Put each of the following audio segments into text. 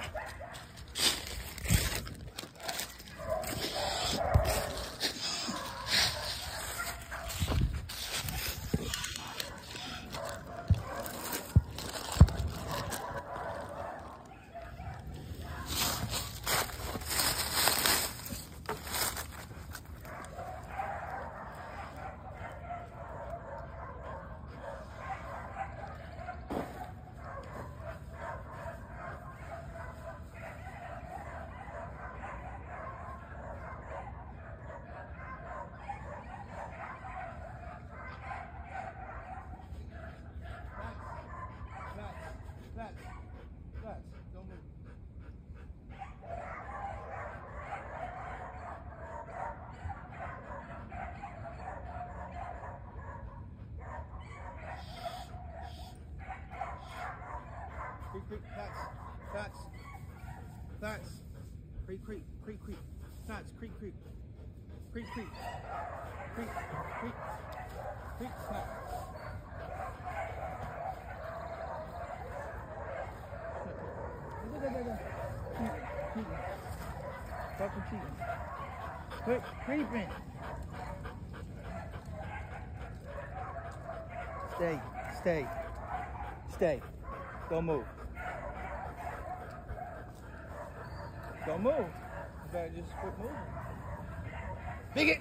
Ha ha ha! Creek, flats, flats, flats. Creek, creek, creek, creek, flats, creek, creek, creek, creek, creek, creek, creek, flats. Stop competing. Quit creeping. Stay, stay, stay. Don't move. Don't move. You better just quit moving. Bigot!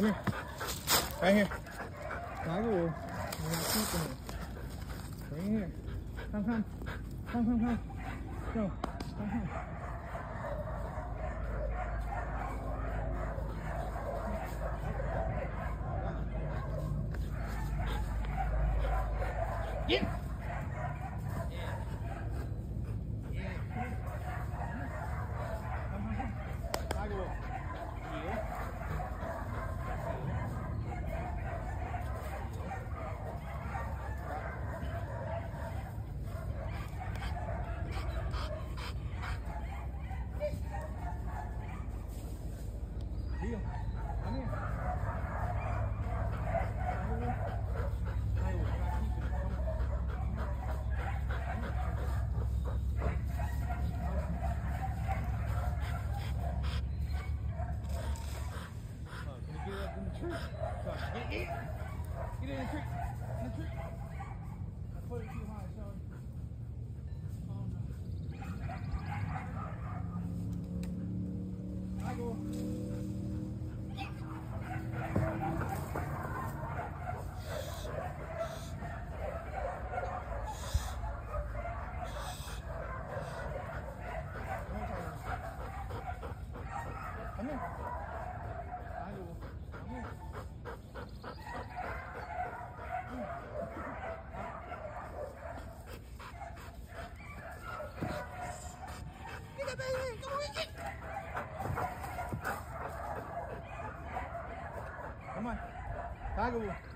Come here. Right here. Tigerwolf. You're not keeping here. Come, come. Come, come, come. Go. Come, come. Get. Tigerwolf. Heel. Heel. Come here. Tigerwolf. Tiger Wolf. Try to keep it. Come on. Oh, can you get up in the tree? Sorry. Get, get, get in the tree. In the tree. I put it too high, Come on, get.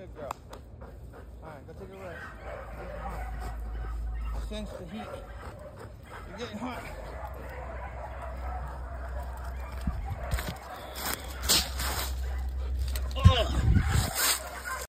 Good girl. Alright, go take a rest. Sense the heat. You're getting hot.